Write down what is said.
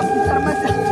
puta,